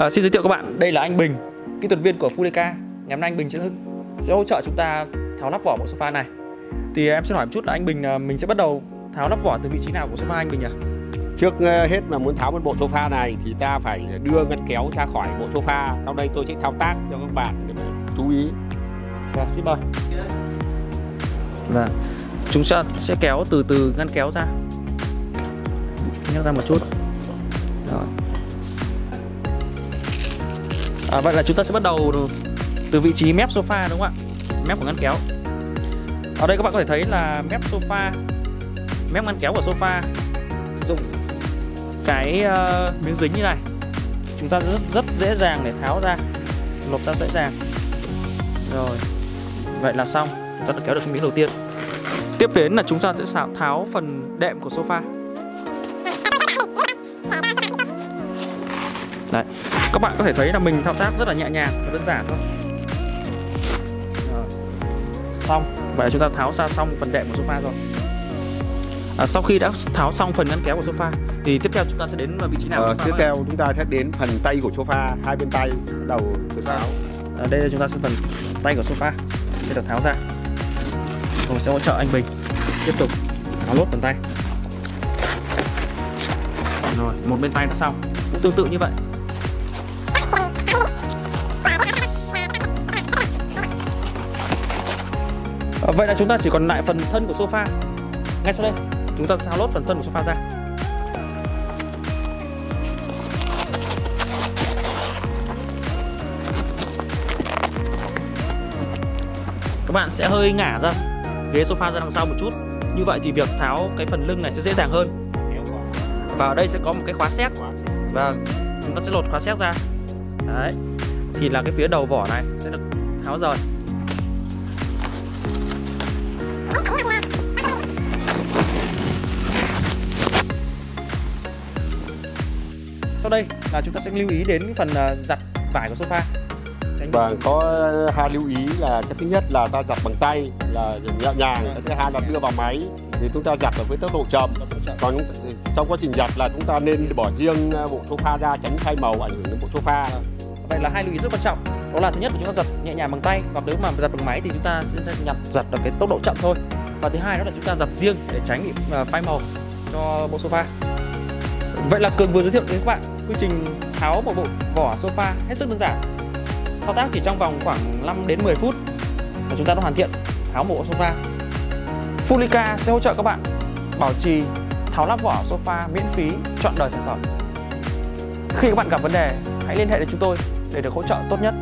À, xin giới thiệu các bạn, đây là anh Bình, kỹ thuật viên của Fuleca. Ngày hôm nay anh Bình sẽ sẽ hỗ trợ chúng ta tháo lắp vỏ bộ sofa này. Thì em xin hỏi một chút là anh Bình à, mình sẽ bắt đầu tháo lắp vỏ từ vị trí nào của sofa anh Bình nhỉ? Trước ờ, hết mà muốn tháo một bộ sofa này thì ta phải đưa ngăn kéo ra khỏi bộ sofa. Sau đây tôi sẽ thao tác cho các bạn để chú ý. Vâng, xin mời. Vâng, chúng ta sẽ kéo từ từ ngăn kéo ra. Nhắc ra một chút. Rồi. À, vậy là chúng ta sẽ bắt đầu từ vị trí mép sofa đúng không ạ? Mép của ngăn kéo. Ở đây các bạn có thể thấy là mép sofa, mép ngăn kéo của sofa sử dụng cái uh, miếng dính như này. Chúng ta rất rất dễ dàng để tháo ra, lột ra dễ dàng. Rồi, vậy là xong. Chúng ta đã kéo được cái miếng đầu tiên. Tiếp đến là chúng ta sẽ tháo phần đệm của sofa. Đấy. Các bạn có thể thấy là mình thao tác rất là nhẹ nhàng và đơn giản thôi. Xong. Vậy là chúng ta tháo ra xong phần đệm của sofa rồi. À, sau khi đã tháo xong phần ngăn kéo của sofa thì tiếp theo chúng ta sẽ đến vị trí nào? Ờ, tiếp theo chúng ta sẽ đến phần tay của sofa, hai bên tay đầu được tháo. À, đây là chúng ta sẽ phần tay của sofa sẽ được tháo ra. Rồi sẽ hỗ trợ anh Bình tiếp tục tháo lốt phần tay. Rồi, một bên tay đã xong. Cũng tương tự như vậy. Vậy là chúng ta chỉ còn lại phần thân của sofa. Ngay sau đây, chúng ta tháo lốt phần thân của sofa ra. Các bạn sẽ hơi ngả ra ghế sofa ra đằng sau một chút. Như vậy thì việc tháo cái phần lưng này sẽ dễ dàng hơn. Và ở đây sẽ có một cái khóa xét và chúng ta sẽ lột khóa xét ra. Đấy. Thì là cái phía đầu vỏ này sẽ được tháo rời. Sau đây là chúng ta sẽ lưu ý đến phần giặt vải của sofa. Và có hai lưu ý là cái thứ nhất là ta giặt bằng tay là nhẹ nhàng, cái thứ hai là đưa vào máy thì chúng ta giặt ở với tốc độ chậm. Còn trong quá trình giặt là chúng ta nên bỏ riêng bộ sofa ra tránh thay màu ảnh hưởng đến bộ sofa. Vậy là hai lưu ý rất quan trọng. Đó là thứ nhất là chúng ta giặt nhẹ nhàng bằng tay hoặc nếu mà giặt bằng máy thì chúng ta sẽ nhặt giặt ở cái tốc độ chậm thôi. Và thứ hai đó là chúng ta giặt riêng để tránh bị phai màu cho bộ sofa. Vậy là Cường vừa giới thiệu đến các bạn quy trình tháo một bộ vỏ sofa hết sức đơn giản. Thao tác chỉ trong vòng khoảng 5 đến 10 phút và chúng ta đã hoàn thiện tháo một bộ sofa. Fulica sẽ hỗ trợ các bạn bảo trì tháo lắp vỏ sofa miễn phí chọn đời sản phẩm. Khi các bạn gặp vấn đề, hãy liên hệ đến chúng tôi để được hỗ trợ tốt nhất.